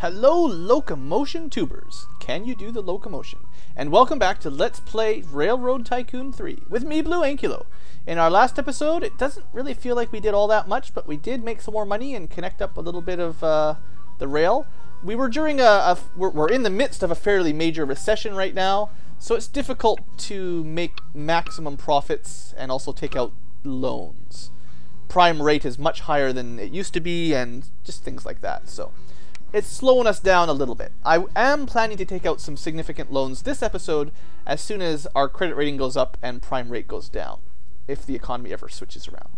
Hello, locomotion tubers. Can you do the locomotion? And welcome back to Let's Play Railroad Tycoon 3 with me, Blue Ankylo. In our last episode, it doesn't really feel like we did all that much, but we did make some more money and connect up a little bit of uh, the rail. We were during a, a we're, we're in the midst of a fairly major recession right now, so it's difficult to make maximum profits and also take out loans. Prime rate is much higher than it used to be, and just things like that. So it's slowing us down a little bit. I am planning to take out some significant loans this episode as soon as our credit rating goes up and prime rate goes down, if the economy ever switches around.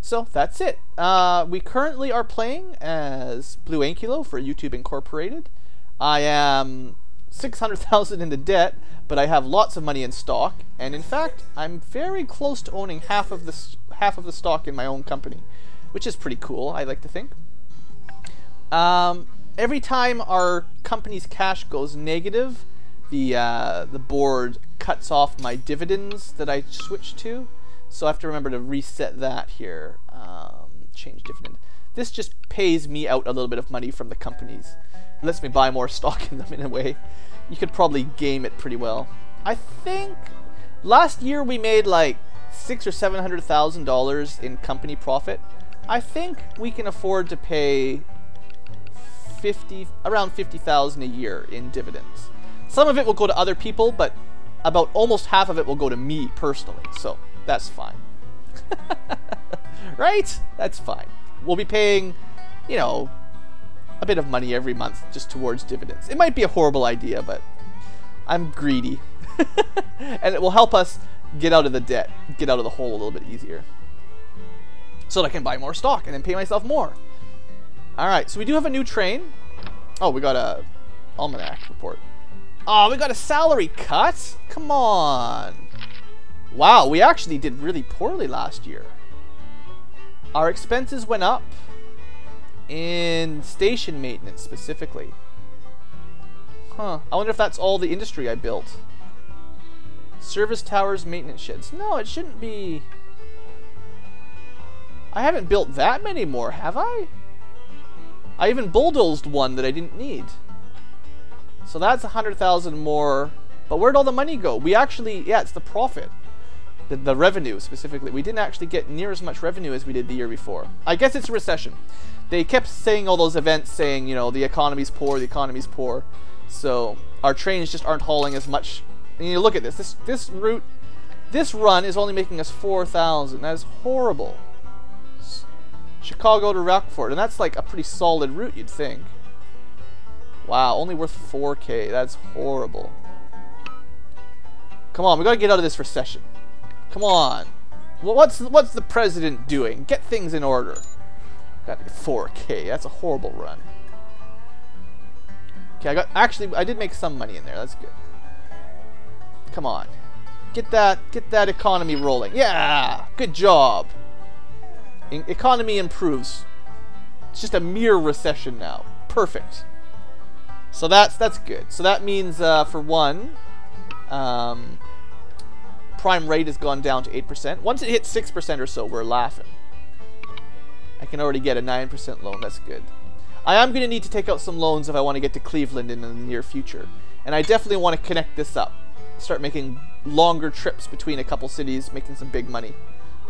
So that's it. Uh, we currently are playing as Blue Ankylo for YouTube Incorporated. I am 600,000 in the debt, but I have lots of money in stock, and in fact, I'm very close to owning half of the half of the stock in my own company, which is pretty cool. I like to think. Um, every time our company's cash goes negative, the uh, the board cuts off my dividends that I switched to. So I have to remember to reset that here. Um, change dividend. This just pays me out a little bit of money from the companies. It lets me buy more stock in them in a way. You could probably game it pretty well. I think last year we made like six or seven hundred thousand dollars in company profit. I think we can afford to pay 50 around 50,000 a year in dividends. Some of it will go to other people, but about almost half of it will go to me personally. So, that's fine. right? That's fine. We'll be paying, you know, a bit of money every month just towards dividends. It might be a horrible idea, but I'm greedy. and it will help us get out of the debt, get out of the hole a little bit easier. So that I can buy more stock and then pay myself more. Alright, so we do have a new train. Oh, we got a almanac report. Oh, we got a salary cut? Come on. Wow, we actually did really poorly last year. Our expenses went up in station maintenance specifically. Huh. I wonder if that's all the industry I built. Service towers, maintenance sheds. No, it shouldn't be... I haven't built that many more, have I? I even bulldozed one that I didn't need. So that's a 100,000 more. But where'd all the money go? We actually, yeah, it's the profit. The, the revenue, specifically. We didn't actually get near as much revenue as we did the year before. I guess it's a recession. They kept saying all those events saying, you know, the economy's poor, the economy's poor. So our trains just aren't hauling as much. And you look at this. This, this route, this run is only making us 4,000. That is horrible. Chicago to Rockford, and that's like a pretty solid route, you'd think. Wow, only worth 4k. That's horrible. Come on, we gotta get out of this recession. Come on. Well, what's what's the president doing? Get things in order. Got 4k. That's a horrible run. Okay, I got actually I did make some money in there. That's good. Come on. Get that get that economy rolling. Yeah! Good job economy improves. It's just a mere recession now. Perfect. So that's that's good. So that means uh, for one, um, prime rate has gone down to 8%. Once it hits 6% or so, we're laughing. I can already get a 9% loan. That's good. I am going to need to take out some loans if I want to get to Cleveland in the near future. And I definitely want to connect this up. Start making longer trips between a couple cities, making some big money.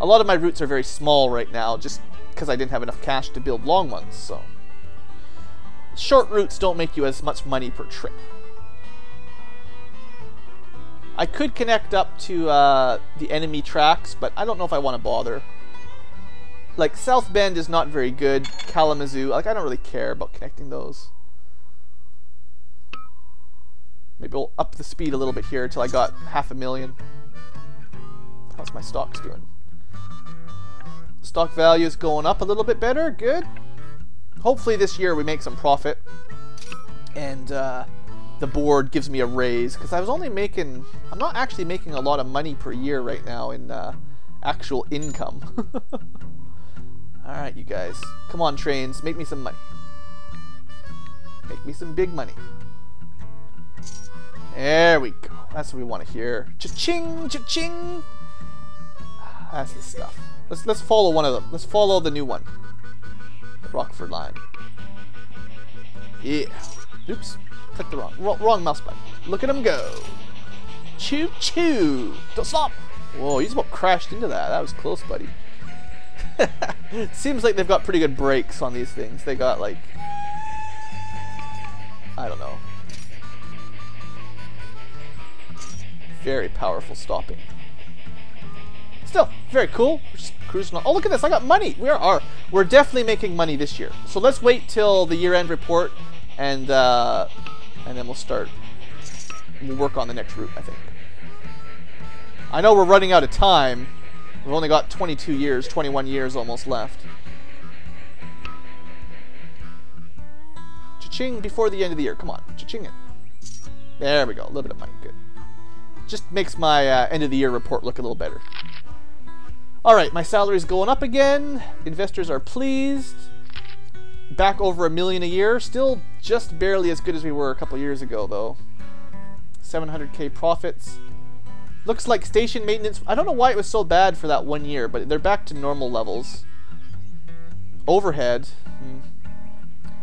A lot of my routes are very small right now, just because I didn't have enough cash to build long ones, so... Short routes don't make you as much money per trip. I could connect up to uh, the enemy tracks, but I don't know if I want to bother. Like, South Bend is not very good. Kalamazoo, like, I don't really care about connecting those. Maybe we'll up the speed a little bit here until I got half a million. How's my stocks doing? Stock value is going up a little bit better. Good. Hopefully this year we make some profit. And uh, the board gives me a raise. Because I was only making... I'm not actually making a lot of money per year right now in uh, actual income. Alright, you guys. Come on, trains. Make me some money. Make me some big money. There we go. That's what we want to hear. Cha-ching! Cha-ching! That's the stuff. Let's let's follow one of them. Let's follow the new one. The Rockford line. Yeah. Oops. Click the wrong, wrong, mouse button. Look at him go. Choo choo. Don't stop. Whoa, he's about crashed into that. That was close, buddy. Seems like they've got pretty good brakes on these things. They got like... I don't know. Very powerful stopping. Still, very cool. We're just cruising on. Oh, look at this. I got money. We are. We're definitely making money this year. So let's wait till the year-end report and uh, and then we'll start. We'll work on the next route, I think. I know we're running out of time. We've only got 22 years, 21 years almost left. Cha-ching before the end of the year. Come on, cha-ching it. There we go. A little bit of money. Good. Just makes my uh, end of the year report look a little better. All right, my salary's going up again. Investors are pleased. Back over a million a year. Still just barely as good as we were a couple years ago, though. 700k profits. Looks like station maintenance. I don't know why it was so bad for that one year, but they're back to normal levels. Overhead. Hmm.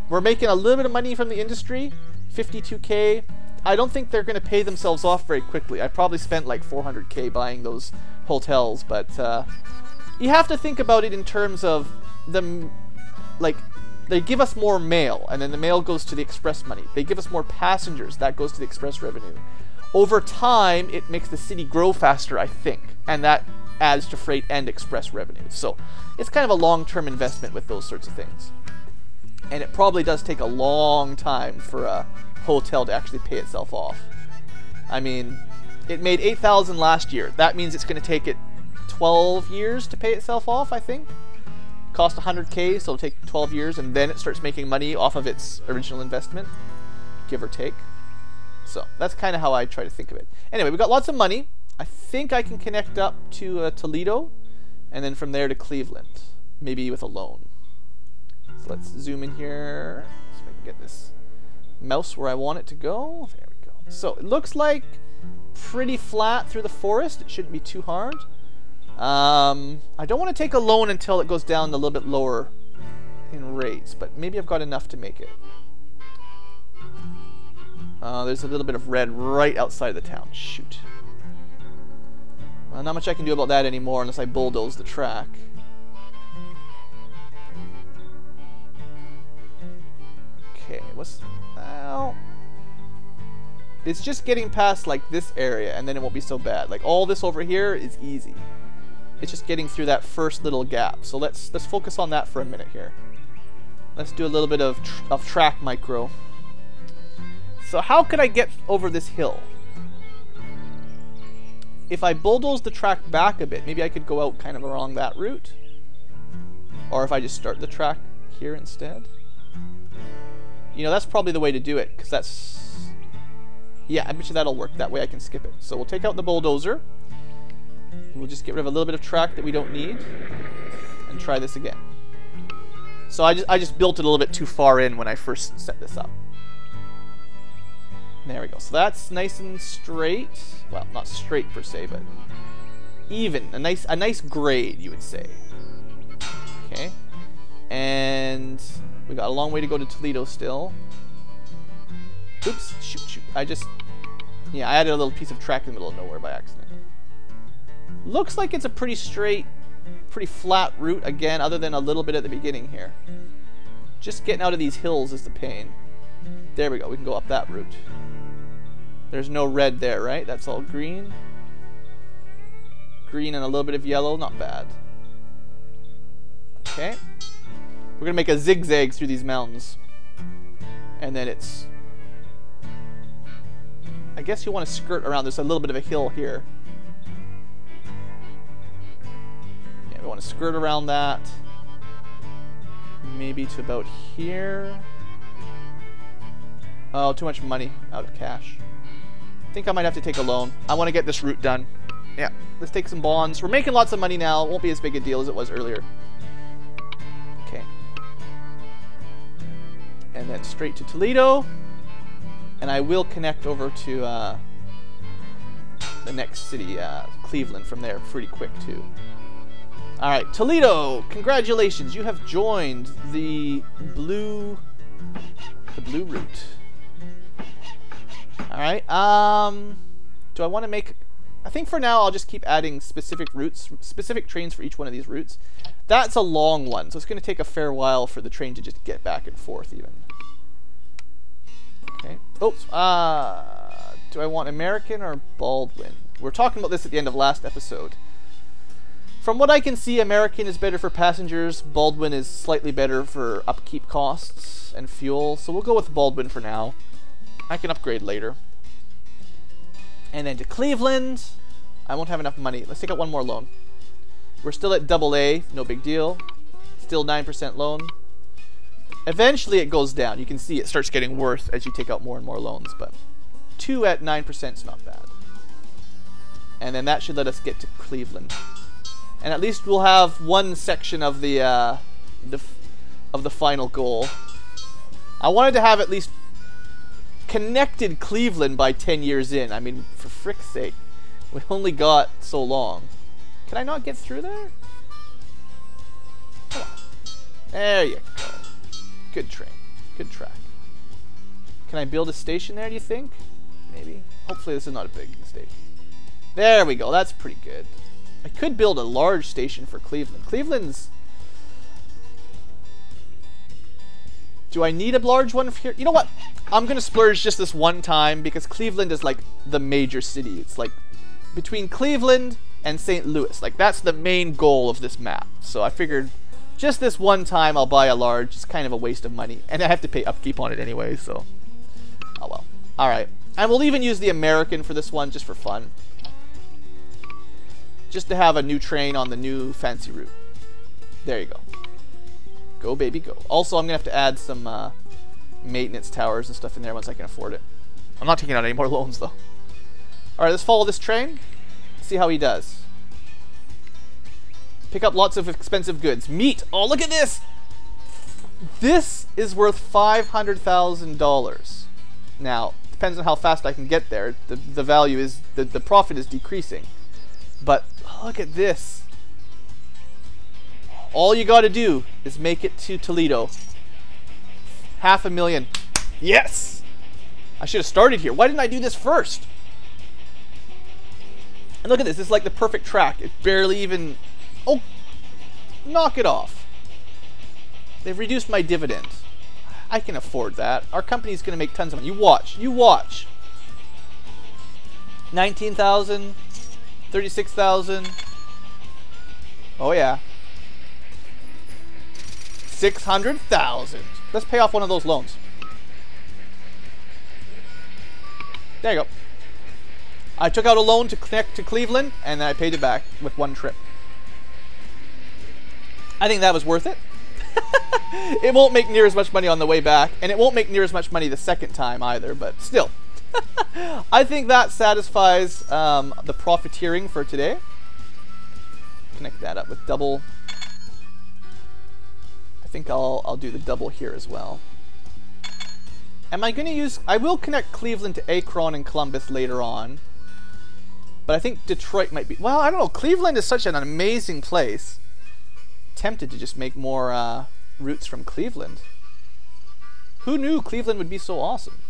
We're making a little bit of money from the industry. 52k. I don't think they're going to pay themselves off very quickly. I probably spent like 400k buying those hotels, but uh, you have to think about it in terms of them, like, they give us more mail, and then the mail goes to the express money. They give us more passengers, that goes to the express revenue over time, it makes the city grow faster, I think, and that adds to freight and express revenues. So it's kind of a long-term investment with those sorts of things. And it probably does take a long time for a hotel to actually pay itself off. I mean, it made 8,000 last year. That means it's going to take it 12 years to pay itself off, I think. Cost 100k, so it'll take 12 years, and then it starts making money off of its original investment, give or take. So that's kind of how I try to think of it. Anyway, we've got lots of money. I think I can connect up to uh, Toledo and then from there to Cleveland, maybe with a loan. So let's zoom in here, if I can get this mouse where I want it to go. There we go. So it looks like pretty flat through the forest. It shouldn't be too hard. Um, I don't want to take a loan until it goes down a little bit lower in rates, but maybe I've got enough to make it. Uh, there's a little bit of red right outside the town. Shoot. Well, not much I can do about that anymore unless I bulldoze the track. Okay, what's... Well... It's just getting past, like, this area, and then it won't be so bad. Like, all this over here is easy. It's just getting through that first little gap. So let's let's focus on that for a minute here. Let's do a little bit of, tr of track micro. So how could I get over this hill? If I bulldoze the track back a bit, maybe I could go out kind of along that route. Or if I just start the track here instead. You know, that's probably the way to do it, because that's... Yeah, I bet you that'll work. That way I can skip it. So we'll take out the bulldozer. We'll just get rid of a little bit of track that we don't need. And try this again. So I just, I just built it a little bit too far in when I first set this up. There we go. So that's nice and straight. Well, not straight per se, but even. A nice, a nice grade, you would say. Okay. And we got a long way to go to Toledo still. Oops. Shoot, shoot. I just... Yeah, I added a little piece of track in the middle of nowhere by accident. Looks like it's a pretty straight, pretty flat route again, other than a little bit at the beginning here. Just getting out of these hills is the pain. There we go. We can go up that route. There's no red there, right? That's all green. Green and a little bit of yellow, not bad. Okay. We're to make a zigzag through these mountains. And then it's... I guess you want to skirt around. There's a little bit of a hill here. Yeah, we want to skirt around that. Maybe to about here. Oh, too much money out of cash I think I might have to take a loan. I want to get this route done. Yeah, let's take some bonds. We're making lots of money now. It won't be as big a deal as it was earlier. Okay. And then straight to Toledo. And I will connect over to uh, the next city, uh, Cleveland, from there pretty quick, too. All right, Toledo, congratulations. You have joined the blue, the blue route. Alright, um... Do I want to make... I think for now I'll just keep adding specific routes, specific trains for each one of these routes. That's a long one, so it's going to take a fair while for the train to just get back and forth even. Okay. Oops. Uh, do I want American or Baldwin? We are talking about this at the end of last episode. From what I can see, American is better for passengers. Baldwin is slightly better for upkeep costs and fuel. So we'll go with Baldwin for now. I can upgrade later. And then to Cleveland. I won't have enough money. Let's take out one more loan. We're still at double A. No big deal. Still 9% loan. Eventually it goes down. You can see it starts getting worse as you take out more and more loans. But 2 at 9% is not bad. And then that should let us get to Cleveland. And at least we'll have one section of the, uh, the of the final goal. I wanted to have at least connected Cleveland by 10 years in. I mean, for frick's sake. We only got so long. Can I not get through there? Come on. There you go. Good train. Good track. Can I build a station there, do you think? Maybe. Hopefully this is not a big mistake. There we go. That's pretty good. I could build a large station for Cleveland. Cleveland's... Do I need a large one here? You know what? I'm going to splurge just this one time because Cleveland is like the major city. It's like between Cleveland and St. Louis. Like that's the main goal of this map. So I figured just this one time I'll buy a large. It's kind of a waste of money. And I have to pay upkeep on it anyway, so... Oh well. Alright. And we'll even use the American for this one just for fun. Just to have a new train on the new fancy route. There you go. Go, baby, go. Also, I'm going to have to add some uh, maintenance towers and stuff in there once I can afford it. I'm not taking out any more loans, though. Alright, let's follow this train. See how he does. Pick up lots of expensive goods. Meat! Oh, look at this! This is worth $500,000. Now, depends on how fast I can get there. The, the value is, the, the profit is decreasing. But look at this. All you got to do is make it to Toledo. Half a million. Yes! I should have started here. Why didn't I do this first? And look at this. This is like the perfect track. It barely even... Oh! Knock it off. They've reduced my dividend. I can afford that. Our company's going to make tons of money. You watch. You watch. 19,000. 36,000. Oh yeah. 600,000. Let's pay off one of those loans. There you go. I took out a loan to connect to Cleveland, and I paid it back with one trip. I think that was worth it. it won't make near as much money on the way back, and it won't make near as much money the second time either, but still. I think that satisfies um, the profiteering for today. Connect that up with double. I think I'll, I'll do the double here as well. Am I going to use... I will connect Cleveland to Akron and Columbus later on. But I think Detroit might be... Well, I don't know. Cleveland is such an amazing place. Tempted to just make more uh, routes from Cleveland. Who knew Cleveland would be so awesome?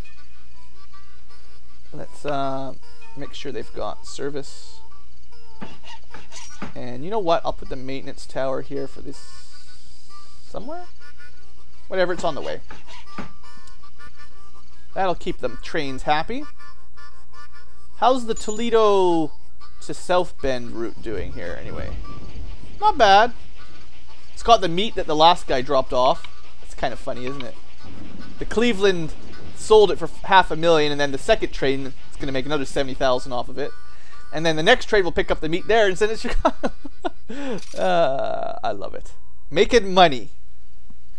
Let's uh, make sure they've got service. And you know what? I'll put the maintenance tower here for this somewhere. Whatever, it's on the way. That'll keep the trains happy. How's the Toledo to South Bend route doing here anyway? Not bad. It's got the meat that the last guy dropped off. It's kind of funny, isn't it? The Cleveland sold it for half a million, and then the second train is going to make another 70000 off of it. And then the next train will pick up the meat there and send it to Chicago. uh, I love it. Making money.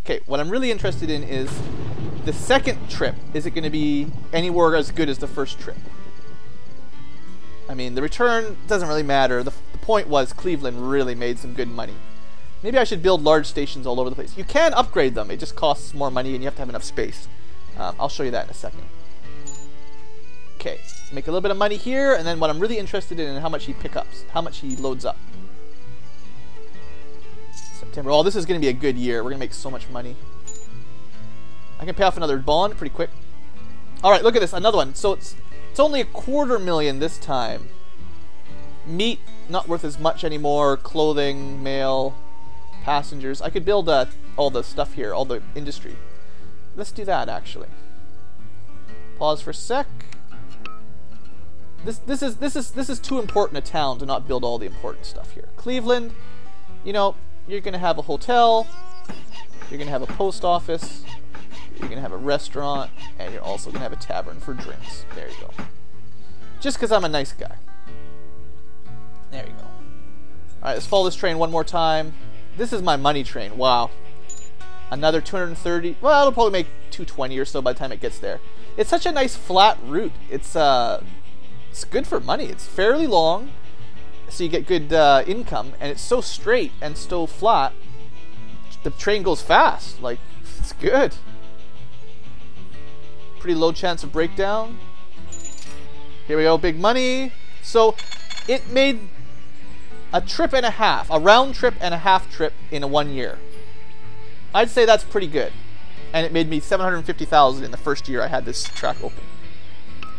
Okay, what I'm really interested in is the second trip. Is it going to be anywhere as good as the first trip? I mean, the return doesn't really matter. The, the point was Cleveland really made some good money. Maybe I should build large stations all over the place. You can upgrade them. It just costs more money and you have to have enough space. Um, I'll show you that in a second. Okay, make a little bit of money here, and then what I'm really interested in is how much he pickups, how much he loads up. September. Oh, this is going to be a good year. We're going to make so much money. I can pay off another bond pretty quick. All right, look at this, another one. So it's It's only a quarter million this time. Meat, not worth as much anymore. Clothing, mail, passengers. I could build uh, all the stuff here, all the industry. Let's do that, actually. Pause for a sec. This this is this is this is too important a town to not build all the important stuff here. Cleveland, you know, you're gonna have a hotel, you're gonna have a post office, you're gonna have a restaurant, and you're also gonna have a tavern for drinks. There you go. Just because I'm a nice guy. There you go. Alright, let's follow this train one more time. This is my money train. Wow. Another 230. Well, it'll probably make 220 or so by the time it gets there. It's such a nice flat route. It's uh, it's good for money. It's fairly long, so you get good uh, income, and it's so straight and so flat. The train goes fast. Like it's good. Pretty low chance of breakdown. Here we go, big money. So it made a trip and a half, a round trip and a half trip in a one year. I'd say that's pretty good. And it made me 750,000 in the first year I had this track open.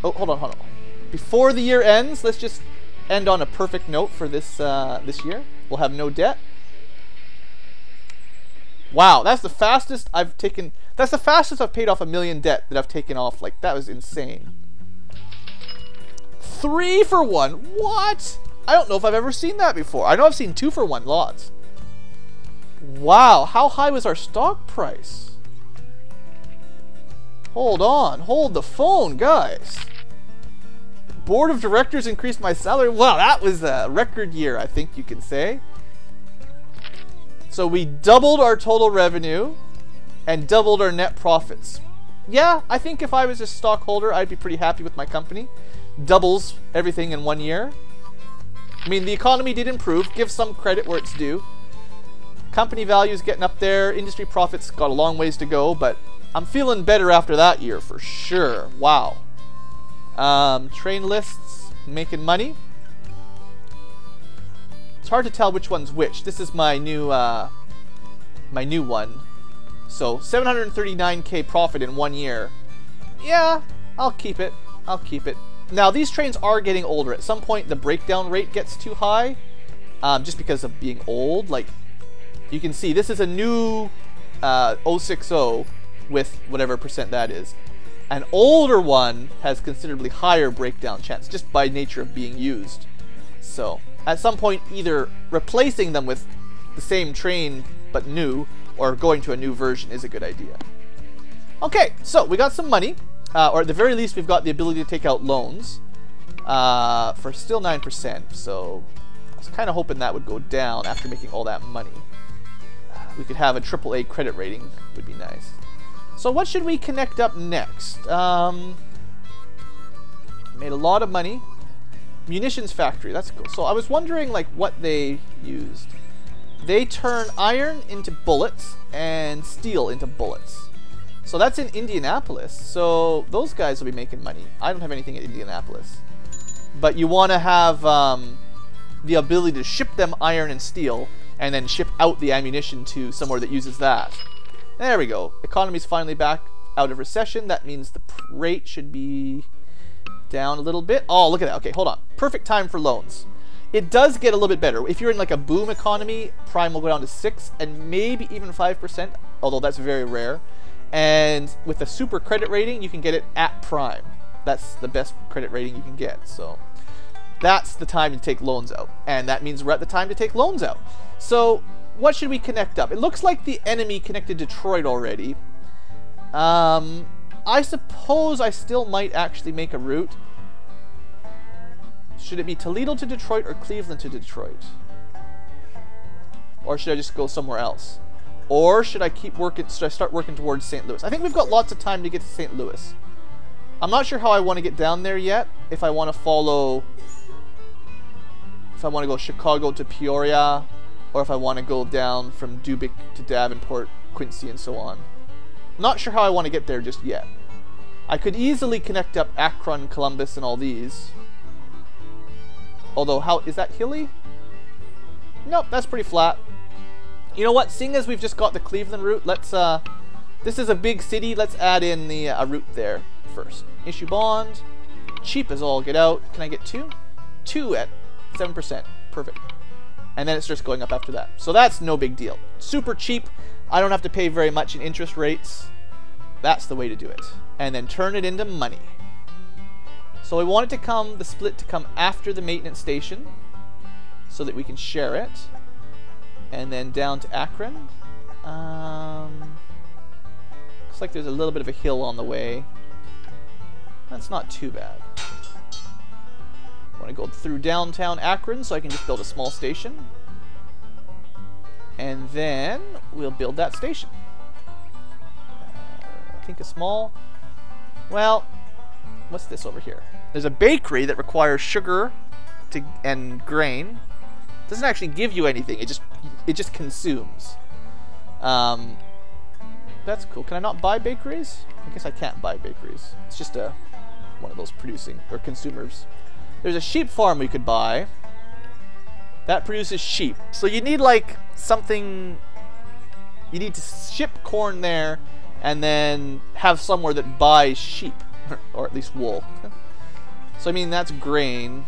Oh, hold on, hold on. Before the year ends, let's just end on a perfect note for this uh, this year. We'll have no debt. Wow, that's the fastest I've taken. That's the fastest I've paid off a million debt that I've taken off. Like that was insane. Three for one. What? I don't know if I've ever seen that before. I know I've seen two for one lots. Wow, how high was our stock price? Hold on, hold the phone, guys. Board of directors increased my salary. Wow, that was a record year, I think you can say. So we doubled our total revenue and doubled our net profits. Yeah, I think if I was a stockholder, I'd be pretty happy with my company. Doubles everything in one year. I mean, the economy did improve. Give some credit where it's due. Company values getting up there. Industry profits got a long ways to go, but I'm feeling better after that year for sure. Wow. Um, train lists, making money. It's hard to tell which one's which. This is my new, uh, my new one. So 739k profit in one year. Yeah, I'll keep it. I'll keep it. Now, these trains are getting older. At some point, the breakdown rate gets too high, um, just because of being old. Like, you can see, this is a new uh, 060 with whatever percent that is. An older one has considerably higher breakdown chance, just by nature of being used. So, at some point, either replacing them with the same train, but new, or going to a new version is a good idea. Okay, so we got some money. Uh, or at the very least, we've got the ability to take out loans uh, for still 9%. So I was kind of hoping that would go down after making all that money. We could have a AAA credit rating, would be nice. So what should we connect up next? Um, made a lot of money. Munitions factory, that's cool. So I was wondering like what they used. They turn iron into bullets and steel into bullets. So that's in Indianapolis. So those guys will be making money. I don't have anything in Indianapolis. But you want to have um, the ability to ship them iron and steel and then ship out the ammunition to somewhere that uses that. There we go. Economy's finally back out of recession. That means the rate should be down a little bit. Oh, look at that. Okay, hold on. Perfect time for loans. It does get a little bit better. If you're in like a boom economy, prime will go down to 6 and maybe even 5%, although that's very rare. And with a super credit rating, you can get it at prime. That's the best credit rating you can get. So that's the time to take loans out. And that means we're at the time to take loans out. So what should we connect up? It looks like the enemy connected Detroit already. Um, I suppose I still might actually make a route. Should it be Toledo to Detroit or Cleveland to Detroit? Or should I just go somewhere else? Or should I keep working, should I start working towards St. Louis? I think we've got lots of time to get to St. Louis. I'm not sure how I want to get down there yet. If I want to follow, if I want to go Chicago to Peoria, or if I want to go down from Dubuque to Davenport, Quincy, and so on. Not sure how I want to get there just yet. I could easily connect up Akron, Columbus, and all these. Although, how is that hilly? Nope, that's pretty flat. You know what? Seeing as we've just got the Cleveland route, let's, uh, this is a big city. Let's add in the uh, route there first. Issue bond. cheap as all get out. Can I get two? Two at 7%. Perfect. And then it starts going up after that. So that's no big deal. Super cheap. I don't have to pay very much in interest rates. That's the way to do it. And then turn it into money. So we want it to come, the split to come after the maintenance station so that we can share it. And then down to Akron. Um, looks like there's a little bit of a hill on the way. That's not too bad. I want to go through downtown Akron so I can just build a small station. And then we'll build that station. Uh, I think a small... Well, what's this over here? There's a bakery that requires sugar to, and grain. It doesn't actually give you anything. It just it just consumes. Um, that's cool. Can I not buy bakeries? I guess I can't buy bakeries. It's just a one of those producing or consumers. There's a sheep farm we could buy. That produces sheep. So you need like something you need to ship corn there and then have somewhere that buys sheep or at least wool. So I mean, that's grain.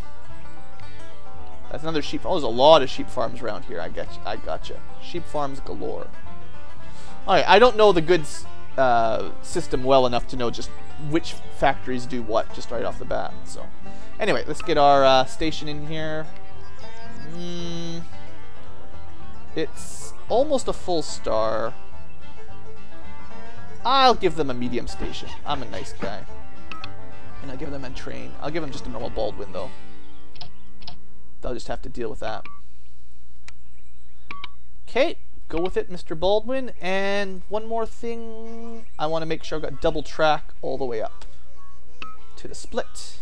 That's another sheep. Oh, there's a lot of sheep farms around here. I get, you. I gotcha. Sheep farms galore. All right, I don't know the goods uh, system well enough to know just which factories do what just right off the bat. So, anyway, let's get our uh, station in here. Mm, it's almost a full star. I'll give them a medium station. I'm a nice guy. And I'll give them a train. I'll give them just a normal Baldwin, though. They'll just have to deal with that. Okay, go with it, Mr. Baldwin. And one more thing. I want to make sure I've got double track all the way up to the split.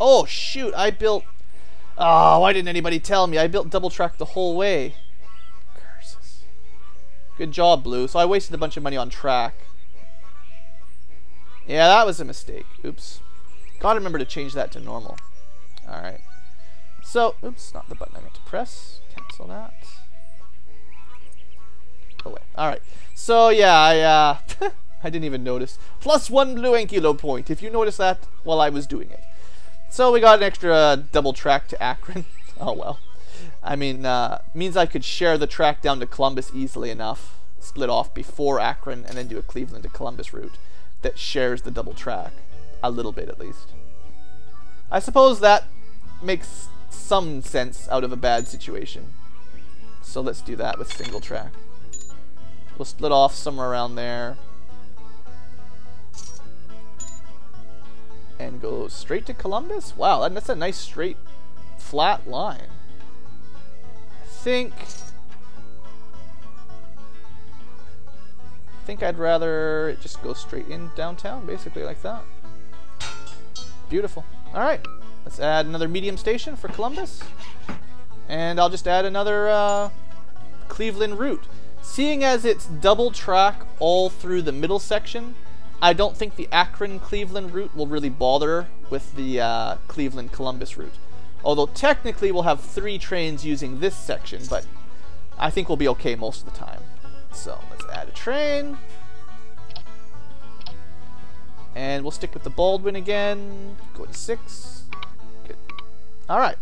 Oh, shoot, I built... Oh, why didn't anybody tell me? I built double track the whole way. Curses. Good job, Blue. So I wasted a bunch of money on track. Yeah, that was a mistake. Oops. Gotta remember to change that to normal. Alright. So, oops, not the button I meant to press. Cancel that. Oh wait, Alright. So, yeah, I, uh, I didn't even notice. Plus one blue Ankylo point, if you noticed that while I was doing it. So we got an extra double track to Akron. oh, well. I mean, uh, means I could share the track down to Columbus easily enough. Split off before Akron and then do a Cleveland to Columbus route that shares the double track. A little bit, at least. I suppose that makes some sense out of a bad situation. So let's do that with single track. We'll split off somewhere around there. And go straight to Columbus? Wow, that's a nice straight, flat line. I think... I think I'd rather it just go straight in downtown, basically like that. Beautiful. Alright, let's add another medium station for Columbus. And I'll just add another uh, Cleveland route. Seeing as it's double track all through the middle section, I don't think the Akron-Cleveland route will really bother with the uh, Cleveland-Columbus route. Although technically we'll have three trains using this section, but I think we'll be okay most of the time. So let's add a train. And we'll stick with the Baldwin again. Go to six. All right.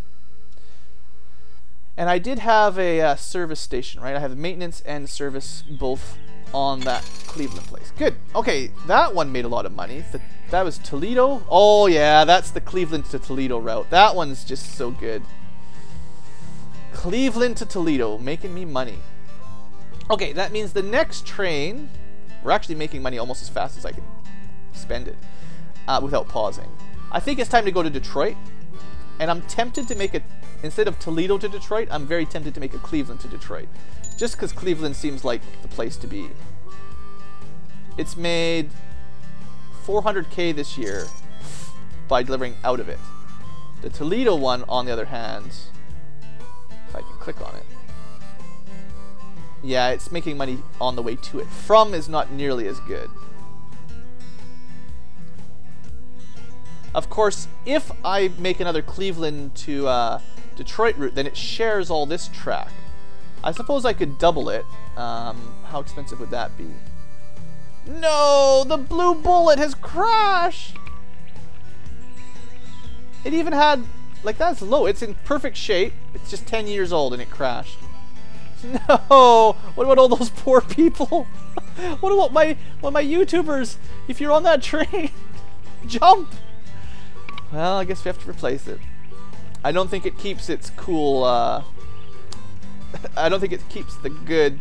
And I did have a uh, service station, right? I have maintenance and service both on that Cleveland place. Good. Okay, that one made a lot of money. That was Toledo. Oh, yeah, that's the Cleveland to Toledo route. That one's just so good. Cleveland to Toledo, making me money. Okay, that means the next train, we're actually making money almost as fast as I can spend it uh, without pausing. I think it's time to go to Detroit, and I'm tempted to make it, instead of Toledo to Detroit, I'm very tempted to make a Cleveland to Detroit. Just because Cleveland seems like the place to be. It's made 400k this year by delivering out of it. The Toledo one, on the other hand, if I can click on it, yeah, it's making money on the way to it. From is not nearly as good. Of course, if I make another Cleveland to uh, Detroit route, then it shares all this track. I suppose I could double it. Um, how expensive would that be? No! The blue bullet has crashed! It even had, like that's low. It's in perfect shape. It's just 10 years old and it crashed. No! What about all those poor people? what about my, what my YouTubers? If you're on that train, jump! Well, I guess we have to replace it. I don't think it keeps its cool, uh... I don't think it keeps the good...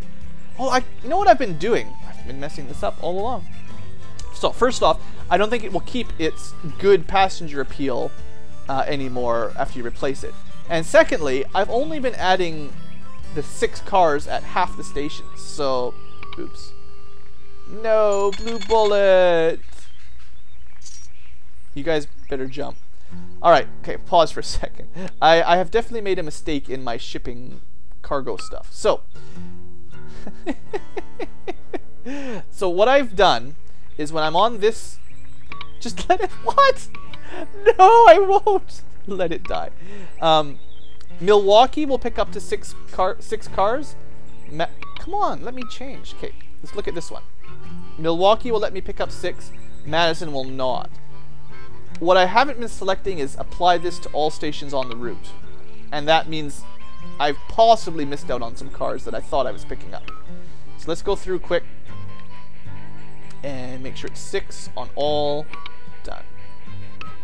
Oh, I, you know what I've been doing? I've been messing this up all along. So, first off, I don't think it will keep its good passenger appeal uh, anymore after you replace it. And secondly, I've only been adding the six cars at half the stations, so... Oops. No, blue bullet! You guys better jump. Alright, okay, pause for a second. I, I have definitely made a mistake in my shipping cargo stuff. So, so what I've done is when I'm on this, just let it, what? No, I won't let it die. Um, Milwaukee will pick up to six car, six cars. Ma Come on, let me change. Okay, let's look at this one. Milwaukee will let me pick up six. Madison will not. What I haven't been selecting is apply this to all stations on the route. And that means I've possibly missed out on some cars that I thought I was picking up. So let's go through quick and make sure it's six on all. Done.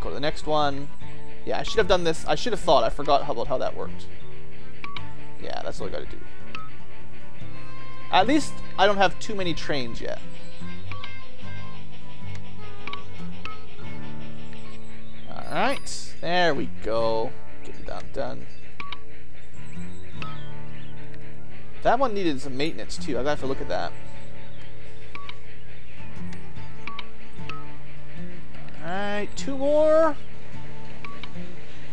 Go to the next one. Yeah, I should have done this. I should have thought. I forgot how about how that worked. Yeah, that's all I gotta do. At least I don't have too many trains yet. Alright, there we go. Get it done, done. That one needed some maintenance too. I gotta have to look at that. Alright, two more.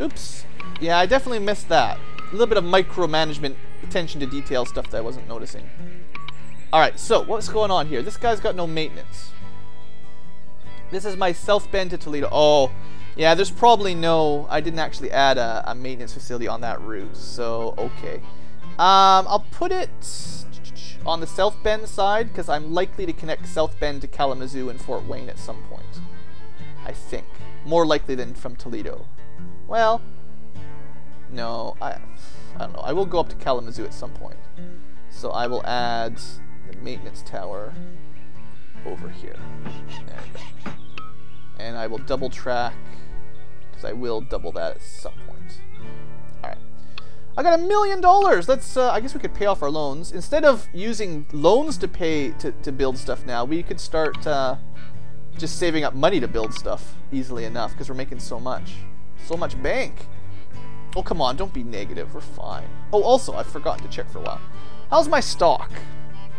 Oops. Yeah, I definitely missed that. A little bit of micromanagement, attention to detail stuff that I wasn't noticing. Alright, so what's going on here? This guy's got no maintenance. This is my South Bend to Toledo. Oh, yeah, there's probably no... I didn't actually add a, a maintenance facility on that route, so okay. Um, I'll put it on the South Bend side, because I'm likely to connect South Bend to Kalamazoo and Fort Wayne at some point. I think. More likely than from Toledo. Well, no, I, I don't know. I will go up to Kalamazoo at some point. So I will add the maintenance tower over here. And I will double track because I will double that at some point. Alright. I got a million dollars! Let's, uh, I guess we could pay off our loans. Instead of using loans to pay, to, to build stuff now, we could start, uh, just saving up money to build stuff easily enough because we're making so much. So much bank. Oh, come on, don't be negative. We're fine. Oh, also, I've forgotten to check for a while. How's my stock?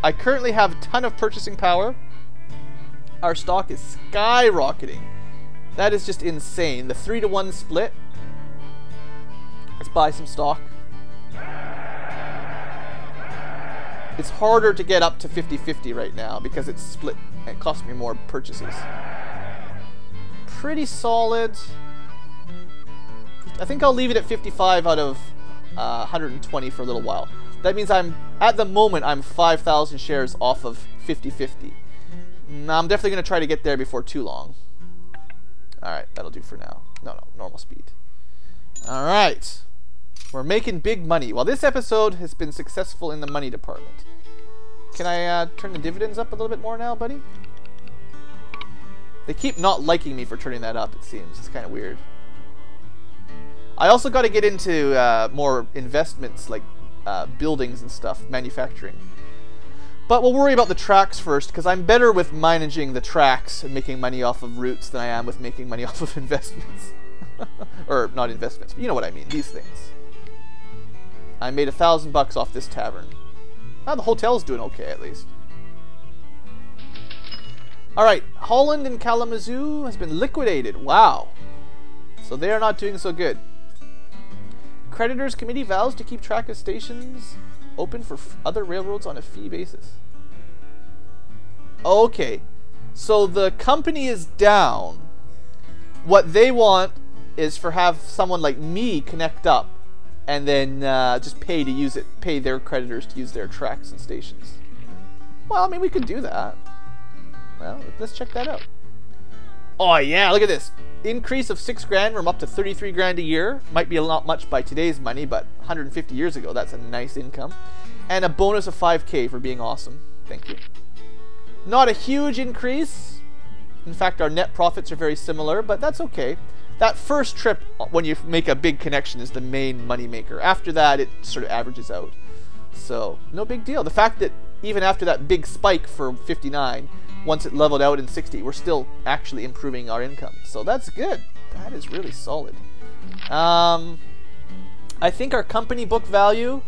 I currently have a ton of purchasing power. Our stock is skyrocketing. That is just insane. The 3 to 1 split. Let's buy some stock. It's harder to get up to 50-50 right now because it's split. It costs me more purchases. Pretty solid. I think I'll leave it at 55 out of uh, 120 for a little while. That means I'm, at the moment, I'm 5,000 shares off of 50-50. I'm definitely going to try to get there before too long. Alright, that'll do for now. No, no, normal speed. Alright. We're making big money. Well, this episode has been successful in the money department. Can I uh, turn the dividends up a little bit more now, buddy? They keep not liking me for turning that up, it seems. It's kind of weird. I also got to get into uh, more investments, like uh, buildings and stuff, manufacturing. But we'll worry about the tracks first, because I'm better with managing the tracks and making money off of routes than I am with making money off of investments. or, not investments, but you know what I mean, these things. I made a thousand bucks off this tavern. Ah, the hotel's doing okay, at least. Alright, Holland and Kalamazoo has been liquidated. Wow. So they are not doing so good. Creditors Committee vows to keep track of stations open for other railroads on a fee basis. Okay, so the company is down. What they want is for have someone like me connect up and then uh, just pay to use it, pay their creditors to use their tracks and stations. Well, I mean, we could do that. Well, let's check that out. Oh yeah, look at this. increase of six grand, we're up to 33 grand a year. Might be a lot much by today's money, but 150 years ago, that's a nice income. And a bonus of 5k for being awesome. Thank you. Not a huge increase. In fact, our net profits are very similar, but that's okay. That first trip, uh, when you make a big connection, is the main money maker. After that, it sort of averages out. So, no big deal. The fact that even after that big spike for 59, once it leveled out in 60, we're still actually improving our income. So that's good. That is really solid. Um, I think our company book value,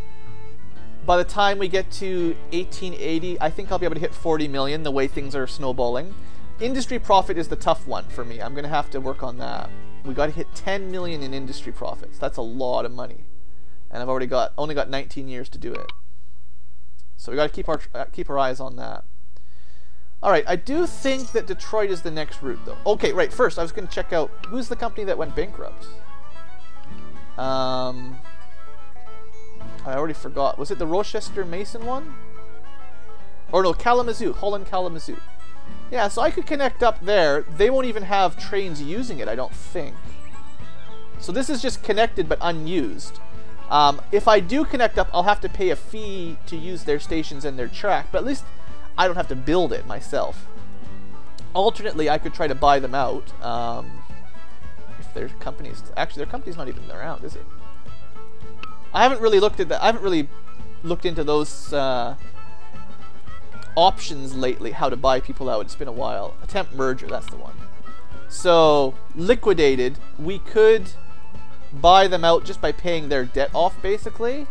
by the time we get to 1880, I think I'll be able to hit 40 million the way things are snowballing. Industry profit is the tough one for me. I'm going to have to work on that. We got to hit 10 million in industry profits. That's a lot of money. And I've already got only got 19 years to do it. So we got to keep our uh, keep our eyes on that. All right, I do think that Detroit is the next route, though. Okay, right. First, I was going to check out who's the company that went bankrupt. Um, I already forgot. Was it the Rochester Mason one? Or no, Kalamazoo, Holland Kalamazoo. Yeah, so I could connect up there. They won't even have trains using it, I don't think. So this is just connected but unused. Um, if I do connect up, I'll have to pay a fee to use their stations and their track, but at least I don't have to build it myself. Alternately, I could try to buy them out. Um, if their companies, actually, their company's not even around, is it? I haven't really looked at that. I haven't really looked into those uh, options lately. How to buy people out? It's been a while. Attempt merger. That's the one. So liquidated, we could buy them out just by paying their debt off, basically.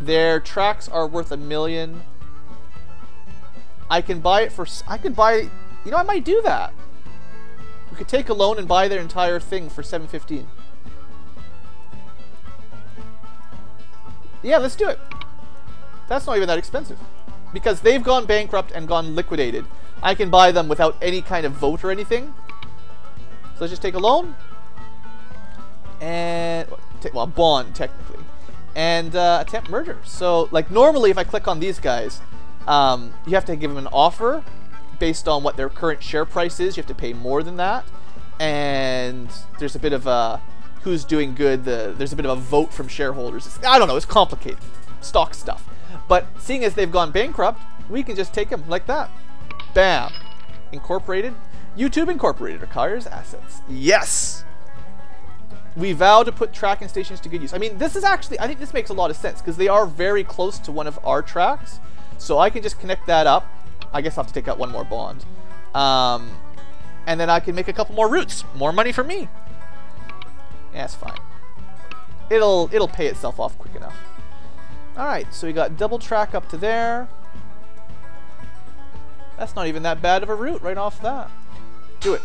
Their tracks are worth a million. I can buy it for... I could buy... You know, I might do that. We could take a loan and buy their entire thing for 715. Yeah, let's do it. That's not even that expensive. Because they've gone bankrupt and gone liquidated. I can buy them without any kind of vote or anything. So let's just take a loan, and well, bond technically, and uh, attempt murder. So like normally, if I click on these guys, um, you have to give them an offer based on what their current share price is. You have to pay more than that, and there's a bit of a who's doing good. The there's a bit of a vote from shareholders. It's, I don't know. It's complicated stock stuff, but seeing as they've gone bankrupt, we can just take them like that. Bam. Incorporated. YouTube Incorporated acquires assets. Yes we vow to put tracking stations to good use. I mean, this is actually, I think this makes a lot of sense because they are very close to one of our tracks. So I can just connect that up. I guess I'll have to take out one more bond. Um, and then I can make a couple more routes. More money for me. Yeah, that's fine. It'll, it'll pay itself off quick enough. Alright, so we got double track up to there. That's not even that bad of a route right off that. Do it.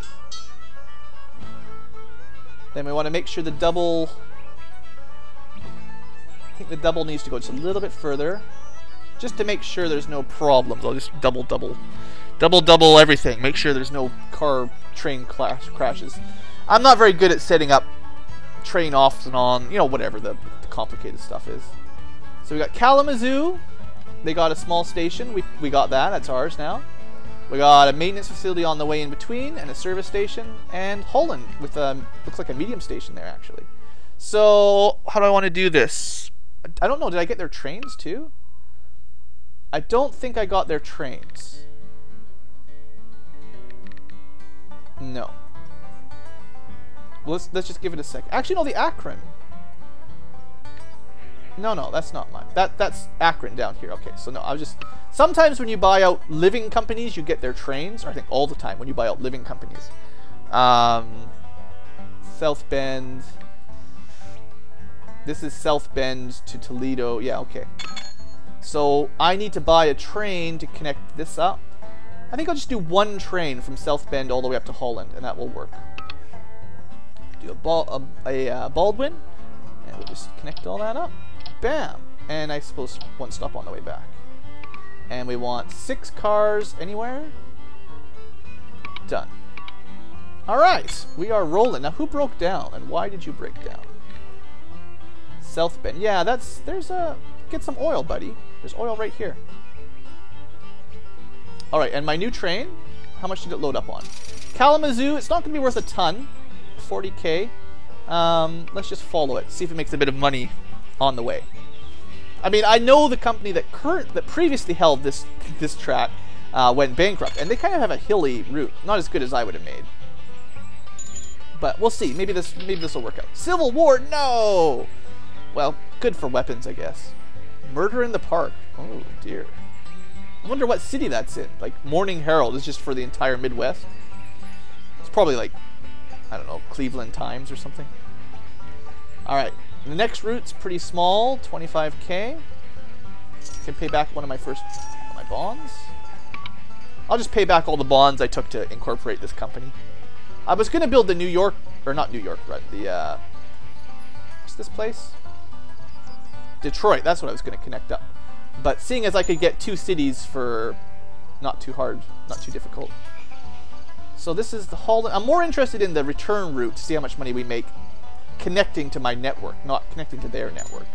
Then we want to make sure the double... I think the double needs to go just a little bit further. Just to make sure there's no problems. I'll just double, double, double, double everything. Make sure there's no car train clash crashes. I'm not very good at setting up train offs and on, you know, whatever the, the complicated stuff is. So we got Kalamazoo. They got a small station. We, we got that. That's ours now. We got a maintenance facility on the way in between, and a service station, and Holland with a looks like a medium station there actually. So how do I want to do this? I don't know. Did I get their trains too? I don't think I got their trains. No. Let's let's just give it a sec. Actually, no, the Akron. No, no, that's not mine. That that's Akron down here. Okay, so no, I was just sometimes when you buy out living companies, you get their trains. Or I think all the time when you buy out living companies. Um, South Bend. This is South Bend to Toledo. Yeah, okay. So I need to buy a train to connect this up. I think I'll just do one train from South Bend all the way up to Holland, and that will work. Do a, ball, a, a uh, Baldwin, and we'll just connect all that up. Bam! And I suppose one stop on the way back. And we want six cars anywhere. Done. Alright, we are rolling. Now who broke down and why did you break down? South Bend. Yeah, that's, there's a, get some oil, buddy. There's oil right here. Alright, and my new train, how much did it load up on? Kalamazoo, it's not going to be worth a ton. 40k. Um, let's just follow it. See if it makes a bit of money on the way. I mean, I know the company that current that previously held this this track uh, went bankrupt, and they kind of have a hilly route, not as good as I would have made. But we'll see. Maybe this maybe this will work out. Civil War, no. Well, good for weapons, I guess. Murder in the Park. Oh dear. I wonder what city that's in. Like Morning Herald is just for the entire Midwest. It's probably like I don't know Cleveland Times or something. All right. The next route's pretty small, 25k. Can pay back one of my first my bonds. I'll just pay back all the bonds I took to incorporate this company. I was gonna build the New York, or not New York, right? The uh, what's this place? Detroit. That's what I was gonna connect up. But seeing as I could get two cities for not too hard, not too difficult. So this is the Holland. I'm more interested in the return route to see how much money we make connecting to my network, not connecting to their network.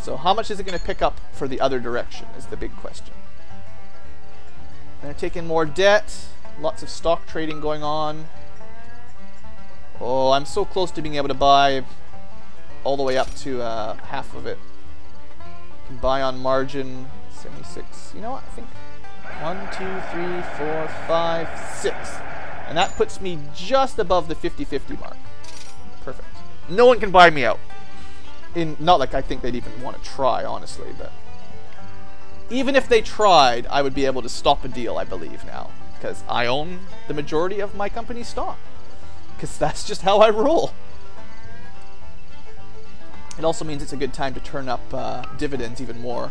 So how much is it going to pick up for the other direction is the big question. They're taking more debt. Lots of stock trading going on. Oh, I'm so close to being able to buy all the way up to uh, half of it. Can buy on margin 76. You know what? I think one, two, three, four, five, six. And that puts me just above the 50-50 mark. No one can buy me out. In Not like I think they'd even want to try, honestly, but... Even if they tried, I would be able to stop a deal, I believe, now. Because I own the majority of my company's stock. Because that's just how I roll. It also means it's a good time to turn up uh, dividends even more.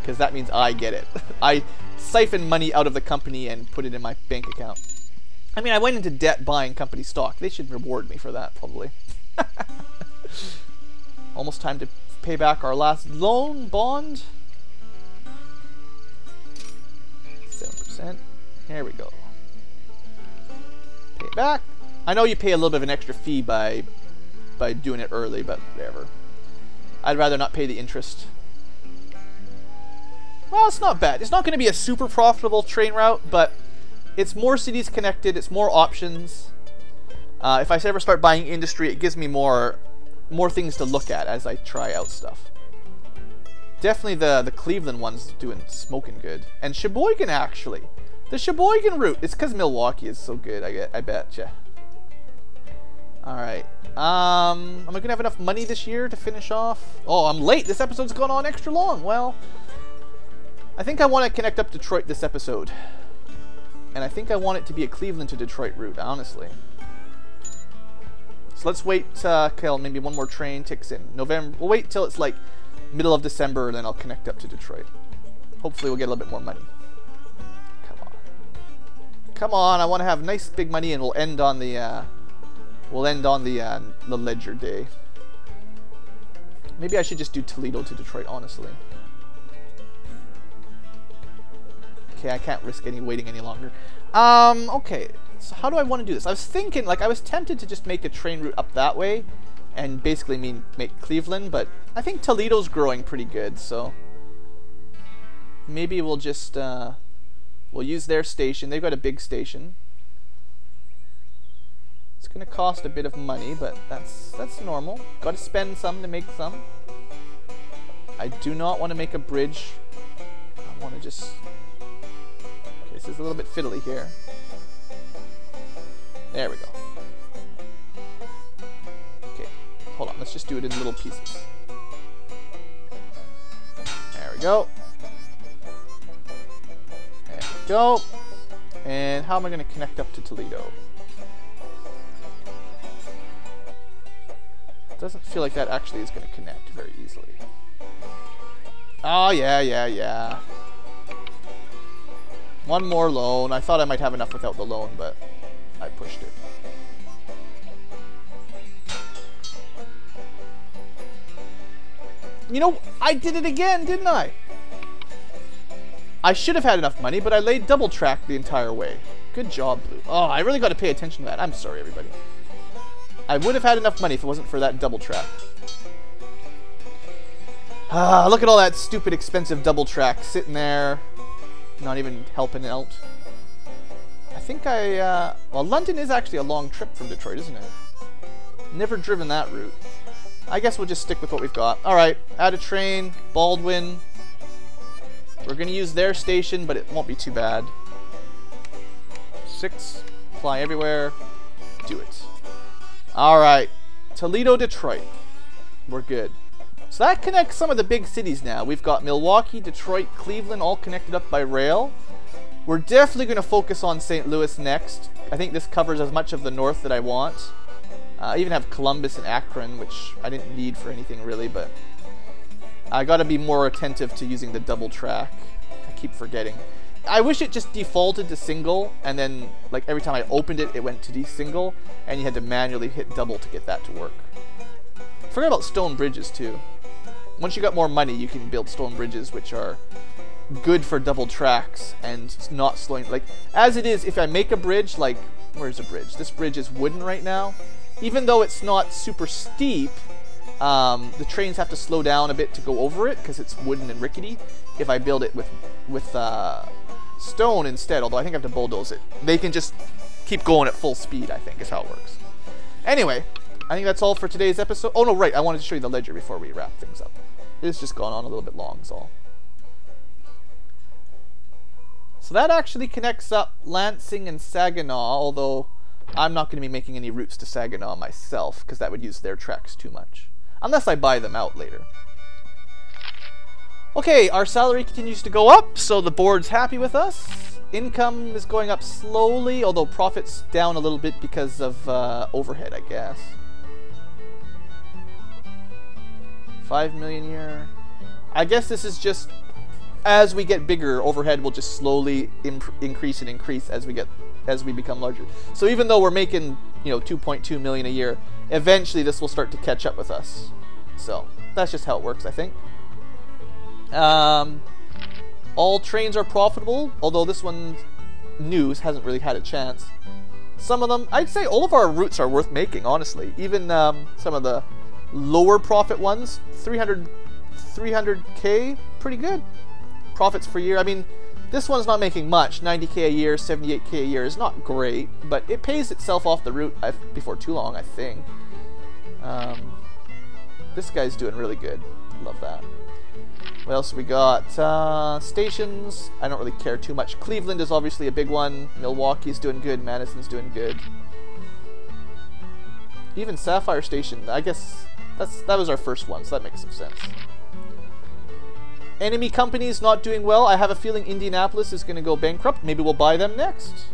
Because that means I get it. I siphon money out of the company and put it in my bank account. I mean, I went into debt buying company stock. They should reward me for that, probably. Almost time to pay back our last loan bond. 7%. There we go. Pay it back. I know you pay a little bit of an extra fee by by doing it early, but whatever. I'd rather not pay the interest. Well, it's not bad. It's not going to be a super profitable train route, but it's more cities connected. It's more options. Uh, if I ever start buying industry, it gives me more more things to look at as I try out stuff. Definitely the the Cleveland one's doing smoking good, and Sheboygan actually. The Sheboygan route. It's because Milwaukee is so good. I get. I bet you. All right. Um, am I gonna have enough money this year to finish off? Oh, I'm late. This episode's gone on extra long. Well, I think I want to connect up Detroit this episode. And I think I want it to be a Cleveland to Detroit route, honestly. So let's wait uh, till maybe one more train ticks in. November. We'll wait till it's like middle of December, and then I'll connect up to Detroit. Hopefully we'll get a little bit more money. Come on. Come on, I want to have nice big money, and we'll end on the, uh, we'll end on the, uh, the ledger day. Maybe I should just do Toledo to Detroit, honestly. Okay, I can't risk any waiting any longer. Um, okay. So how do I want to do this? I was thinking, like, I was tempted to just make a train route up that way and basically mean make Cleveland, but I think Toledo's growing pretty good, so maybe we'll just, uh, we'll use their station. They've got a big station. It's going to cost a bit of money, but that's, that's normal. Got to spend some to make some. I do not want to make a bridge. I want to just Okay, this is a little bit fiddly here. There we go. Okay, hold on. Let's just do it in little pieces. There we go. There we go. And how am I going to connect up to Toledo? Doesn't feel like that actually is going to connect very easily. Oh, yeah, yeah, yeah. One more loan. I thought I might have enough without the loan, but I pushed it. You know, I did it again, didn't I? I should have had enough money, but I laid double track the entire way. Good job, Blue. Oh, I really got to pay attention to that. I'm sorry, everybody. I would have had enough money if it wasn't for that double track. Ah, look at all that stupid expensive double track sitting there not even helping out. I think I, uh, well, London is actually a long trip from Detroit, isn't it? Never driven that route. I guess we'll just stick with what we've got. Alright, add a train, Baldwin. We're to use their station, but it won't be too bad. Six, fly everywhere, do it. Alright, Toledo, Detroit. We're good. So that connects some of the big cities now. We've got Milwaukee, Detroit, Cleveland all connected up by rail. We're definitely going to focus on St. Louis next. I think this covers as much of the north that I want. Uh, I even have Columbus and Akron, which I didn't need for anything really, but I got to be more attentive to using the double track. I keep forgetting. I wish it just defaulted to single, and then like every time I opened it, it went to single, and you had to manually hit double to get that to work. Forget about stone bridges too. Once you got more money, you can build stone bridges, which are good for double tracks and not slowing. Like as it is, if I make a bridge, like where's the bridge? This bridge is wooden right now even though it's not super steep, um, the trains have to slow down a bit to go over it because it's wooden and rickety. If I build it with with uh, stone instead, although I think I have to bulldoze it, they can just keep going at full speed. I think is how it works. Anyway, I think that's all for today's episode. Oh no, right, I wanted to show you the ledger before we wrap things up. It's just gone on a little bit long, is all. So that actually connects up Lansing and Saginaw, although I'm not going to be making any routes to Saginaw myself, because that would use their tracks too much. Unless I buy them out later. Okay, our salary continues to go up, so the board's happy with us. Income is going up slowly, although profit's down a little bit because of uh, overhead, I guess. 5 million year. I guess this is just as we get bigger, overhead will just slowly increase and increase as we get as we become larger. So even though we're making, you know, 2.2 million a year, eventually this will start to catch up with us. So that's just how it works, I think. Um, all trains are profitable, although this one news hasn't really had a chance. Some of them, I'd say all of our routes are worth making, honestly. Even um, some of the lower profit ones, 300, 300k, pretty good. Profits per year. I mean, this one's not making much, 90k a year, 78k a year is not great, but it pays itself off the route before too long, I think. Um, this guy's doing really good. Love that. What else we got? Uh, stations. I don't really care too much. Cleveland is obviously a big one. Milwaukee's doing good. Madison's doing good. Even Sapphire Station. I guess that's that was our first one, so that makes some sense. Enemy companies not doing well. I have a feeling Indianapolis is going to go bankrupt. Maybe we'll buy them next.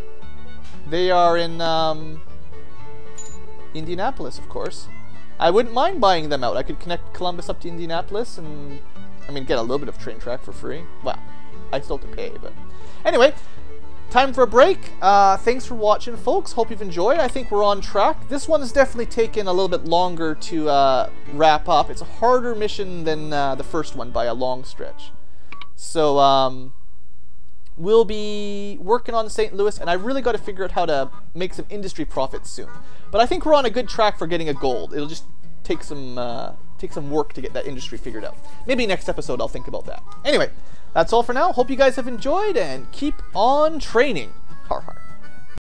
They are in um, Indianapolis, of course. I wouldn't mind buying them out. I could connect Columbus up to Indianapolis and, I mean, get a little bit of train track for free. Well, I still have to pay, but... Anyway, time for a break. Uh, thanks for watching, folks. Hope you've enjoyed. I think we're on track. This one has definitely taken a little bit longer to uh, wrap up. It's a harder mission than uh, the first one by a long stretch. So, um, we'll be working on St. Louis, and I really got to figure out how to make some industry profits soon. But I think we're on a good track for getting a gold. It'll just take some uh, take some work to get that industry figured out. Maybe next episode I'll think about that. Anyway, that's all for now. Hope you guys have enjoyed and keep on training. Har har.